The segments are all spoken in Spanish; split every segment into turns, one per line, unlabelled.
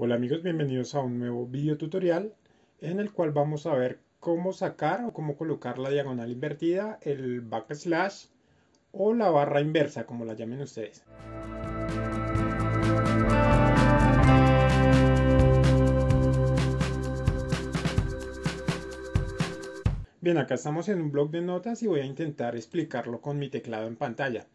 Hola amigos, bienvenidos a un nuevo video tutorial en el cual vamos a ver cómo sacar o cómo colocar la diagonal invertida, el backslash o la barra inversa, como la llamen ustedes. Bien, acá estamos en un blog de notas y voy a intentar explicarlo con mi teclado en pantalla.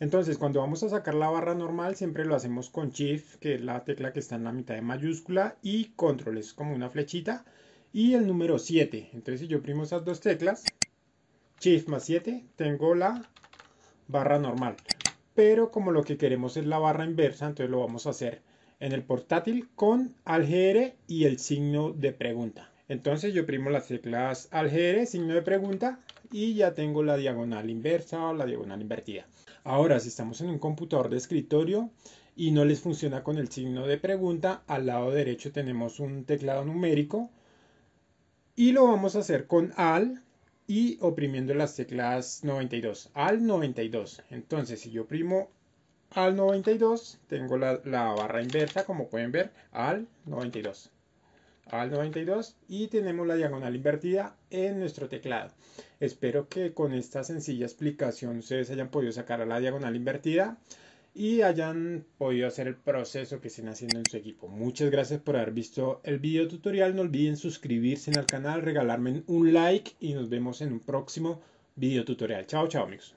Entonces, cuando vamos a sacar la barra normal, siempre lo hacemos con Shift, que es la tecla que está en la mitad de mayúscula, y Control, es como una flechita, y el número 7. Entonces, si yo primo esas dos teclas, Shift más 7, tengo la barra normal. Pero como lo que queremos es la barra inversa, entonces lo vamos a hacer en el portátil con AlGR y el signo de pregunta. Entonces yo primo las teclas AlGR, signo de pregunta, y ya tengo la diagonal inversa o la diagonal invertida. Ahora, si estamos en un computador de escritorio y no les funciona con el signo de pregunta, al lado derecho tenemos un teclado numérico y lo vamos a hacer con AL y oprimiendo las teclas 92. AL 92. Entonces, si yo oprimo AL 92, tengo la, la barra inversa, como pueden ver, AL 92 al 92 y tenemos la diagonal invertida en nuestro teclado. Espero que con esta sencilla explicación ustedes hayan podido sacar a la diagonal invertida y hayan podido hacer el proceso que estén haciendo en su equipo. Muchas gracias por haber visto el video tutorial. No olviden suscribirse al canal, regalarme un like y nos vemos en un próximo video tutorial. Chao, chao amigos.